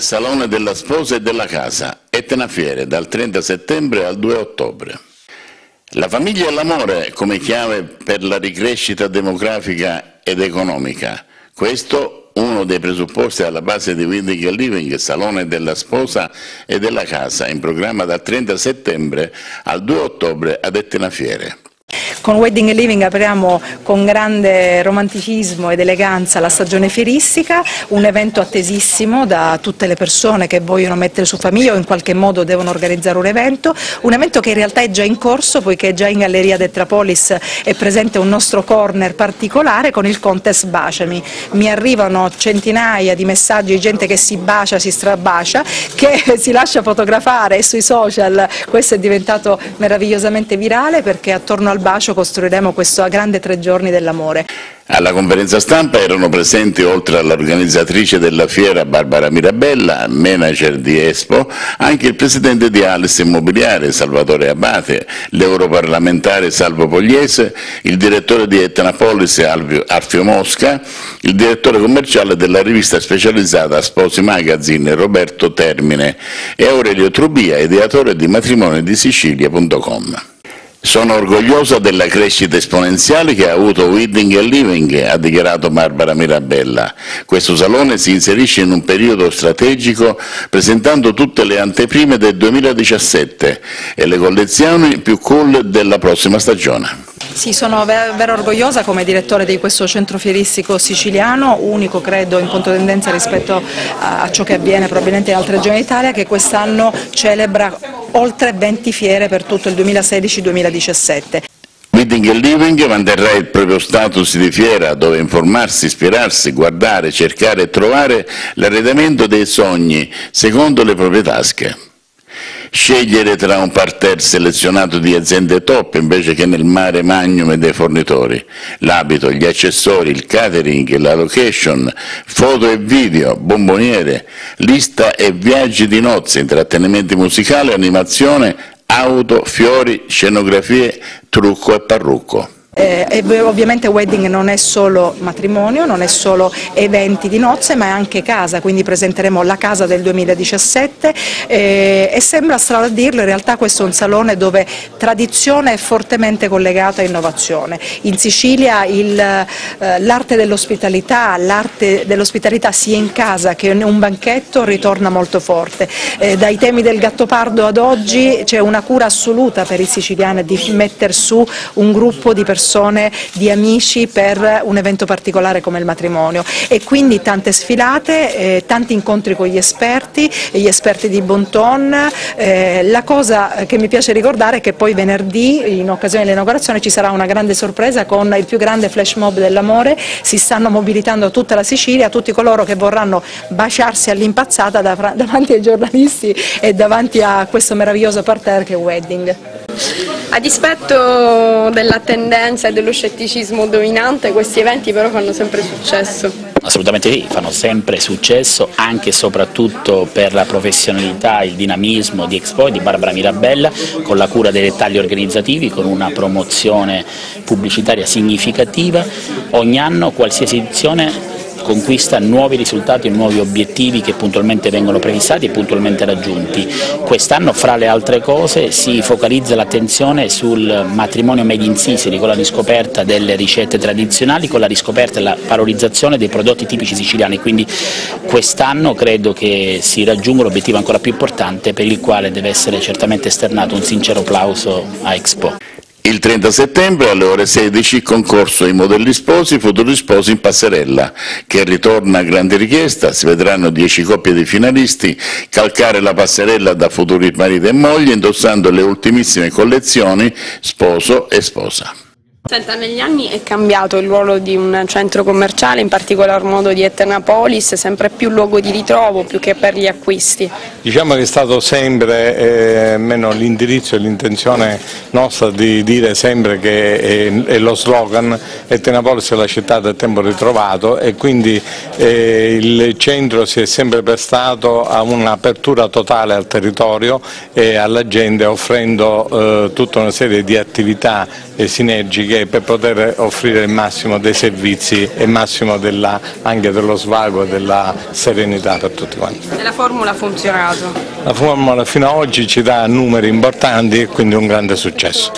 Salone della Sposa e della Casa, Etna Fiere, dal 30 settembre al 2 ottobre. La famiglia e l'amore come chiave per la ricrescita demografica ed economica. Questo uno dei presupposti alla base di Wedding and Living, Salone della Sposa e della Casa, in programma dal 30 settembre al 2 ottobre ad Etna Fiere. Con Wedding and Living apriamo con grande romanticismo ed eleganza la stagione fieristica, un evento attesissimo da tutte le persone che vogliono mettere su famiglia o in qualche modo devono organizzare un evento, un evento che in realtà è già in corso poiché già in Galleria Detrapolis è presente un nostro corner particolare con il contest Baciami. Mi arrivano centinaia di messaggi di gente che si bacia, si strabacia, che si lascia fotografare sui social questo è diventato meravigliosamente virale perché attorno al bacio costruiremo questo grande tre giorni dell'amore. Alla conferenza stampa erano presenti, oltre all'organizzatrice della fiera Barbara Mirabella, manager di Espo, anche il presidente di Alice Immobiliare Salvatore Abate, l'europarlamentare Salvo Pogliese, il direttore di Etnapolis Alfio Mosca, il direttore commerciale della rivista specializzata Sposi Magazine Roberto Termine e Aurelio Trubia, ideatore di matrimoniodisicilia.com. Sono orgogliosa della crescita esponenziale che ha avuto Wedding and Living, ha dichiarato Barbara Mirabella. Questo salone si inserisce in un periodo strategico presentando tutte le anteprime del 2017 e le collezioni più cool della prossima stagione. Sì, sono vero orgogliosa come direttore di questo centro fieristico siciliano, unico credo in controtendenza rispetto a ciò che avviene probabilmente in altre regioni d'Italia, che quest'anno celebra oltre 20 fiere per tutto il 2016-2017. Wedding and Living manterrà il proprio status di fiera dove informarsi, ispirarsi, guardare, cercare e trovare l'arredamento dei sogni secondo le proprie tasche. Scegliere tra un parterre selezionato di aziende top invece che nel mare magnum dei fornitori, l'abito, gli accessori, il catering, la location, foto e video, bomboniere, lista e viaggi di nozze, intrattenimenti musicali, animazione, auto, fiori, scenografie, trucco e parrucco. Eh, ovviamente wedding non è solo matrimonio, non è solo eventi di nozze, ma è anche casa, quindi presenteremo la casa del 2017 eh, e sembra strano dirlo, in realtà questo è un salone dove tradizione è fortemente collegata a innovazione. In Sicilia eh, l'arte dell'ospitalità, l'arte dell'ospitalità sia in casa che in un banchetto ritorna molto forte. Eh, dai temi del gattopardo ad oggi c'è una cura assoluta per i siciliani di mettere su un gruppo di persone persone, di amici per un evento particolare come il matrimonio e quindi tante sfilate, eh, tanti incontri con gli esperti, gli esperti di Bonton. Eh, la cosa che mi piace ricordare è che poi venerdì in occasione dell'inaugurazione ci sarà una grande sorpresa con il più grande flash mob dell'amore, si stanno mobilitando tutta la Sicilia, tutti coloro che vorranno baciarsi all'impazzata davanti ai giornalisti e davanti a questo meraviglioso parterre che è Wedding. A dispetto della tendenza e dello scetticismo dominante, questi eventi però fanno sempre successo. Assolutamente sì, fanno sempre successo anche e soprattutto per la professionalità, il dinamismo di Expo e di Barbara Mirabella con la cura dei dettagli organizzativi, con una promozione pubblicitaria significativa. Ogni anno qualsiasi edizione conquista nuovi risultati e nuovi obiettivi che puntualmente vengono prefissati e puntualmente raggiunti. Quest'anno fra le altre cose si focalizza l'attenzione sul matrimonio made in Sicily con la riscoperta delle ricette tradizionali, con la riscoperta e la valorizzazione dei prodotti tipici siciliani, quindi quest'anno credo che si raggiunga l'obiettivo ancora più importante per il quale deve essere certamente esternato un sincero applauso a Expo. Il 30 settembre alle ore 16 concorso ai modelli sposi, futuri sposi in passerella, che ritorna a grande richiesta, si vedranno 10 coppie di finalisti calcare la passerella da futuri mariti e mogli indossando le ultimissime collezioni sposo e sposa. Senta, negli anni è cambiato il ruolo di un centro commerciale, in particolar modo di Eternapolis, sempre più luogo di ritrovo più che per gli acquisti. Diciamo che è stato sempre, eh, almeno l'indirizzo e l'intenzione nostra di dire sempre che è, è lo slogan Eternapolis è la città del tempo ritrovato e quindi eh, il centro si è sempre prestato a un'apertura totale al territorio e alla gente offrendo eh, tutta una serie di attività sinergiche eh, per poter offrire il massimo dei servizi e il massimo della, anche dello svago e della serenità per tutti quanti. E la formula ha funzionato? La formula fino ad oggi ci dà numeri importanti e quindi un grande successo.